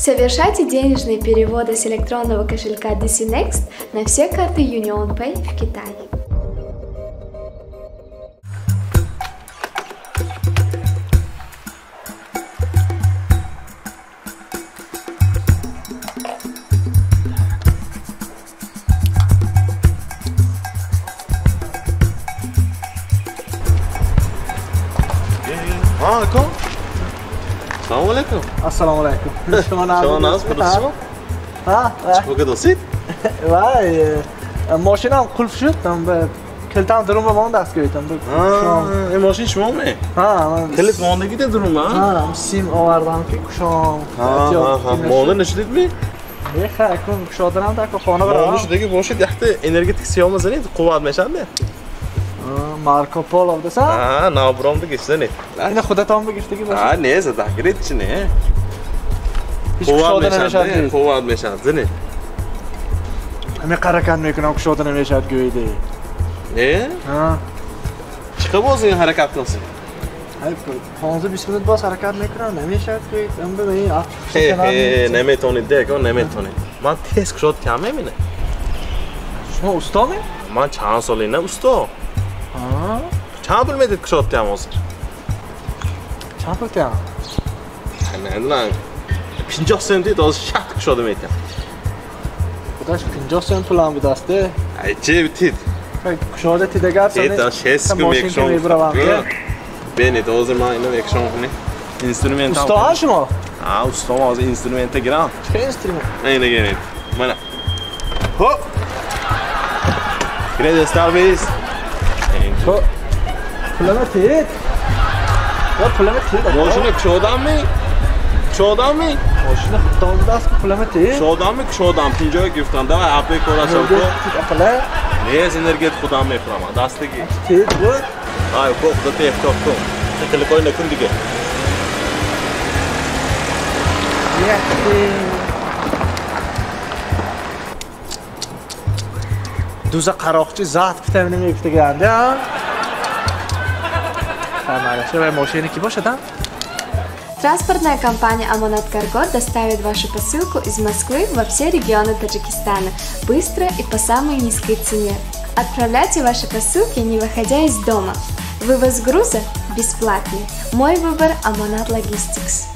Совершайте денежные переводы с электронного кошелька DC Next на все карты Union Pay в Китае. Alaikum. سلام علیکم السلام علیکم شما ناز شما ناز برسو ها چه بگه دوستید وای ماشین هم قلف شد کلتا هم درون به من دست گرفتم بگو این ماشین شما می ها من کلت مانده گیده درون ها سیم آوردم که کشام ها ها مانده نشدید می میخه کن کشادرم در که خانه برم مانده شده که باشید یخت انرگیتیک سیام زنید قوات میشن ده مارکو پول او دسا ها نو بروم دې کیسه نه انا هم وګشته کې آه نه زد ده ګرې چې نه خو واد میشه خو واد میشه زنه امه قرا کنه کنه خو شوته نه شاد ګوي دی نه ها چې کو این حرکت کوسه هاي په 15 20 دقیقې بس حرکت نکره نه هم به نه اخ نه دیگه نمی‌تونی. ما تیس کرد کامه مینه شما استاد من چند سالی نه استاد ჩააბლ მე გქშობთ ამოს ჩააბლ და ანა pincoş semti de şak kışodu meyta. Bu da pincoş semt plan bir daste. Ayçe bitit. Kışoda ti de garsan. Eta şes gün ekşon. Beni de o zaman inan ekşon ne? Instrument. Usta aş mı? Aa usta az instrumente giran. Şey instrument. Aynen gerek. Bana. Hop. Gracias, Starbiz. Çok, 저 블라나틱 Ya problematik. Boşuna çoğdan mı? Çoğdan mı? Boşuna dağıldas problematik. Çoğdan mı? Çoğdan. Pinjoya güftan da var. Abi kola çabuk. Apala. Neye zinirget kudan mı yapıram? Dastı ki. Tit bu. Ay bu kuda te yaptı yaptı. Tekeli koyun ekun dige. Ya. Duza qaroqchi zat vitaminini shu va mashina ki boshadan. Транспортная компания Аманат Карго доставит вашу посылку из Москвы во все регионы Таджикистана быстро и по самой низкой цене. Отправляйте ваши посылки, не выходя из дома. Вывоз груза бесплатный. Мой выбор Аманат Логистикс.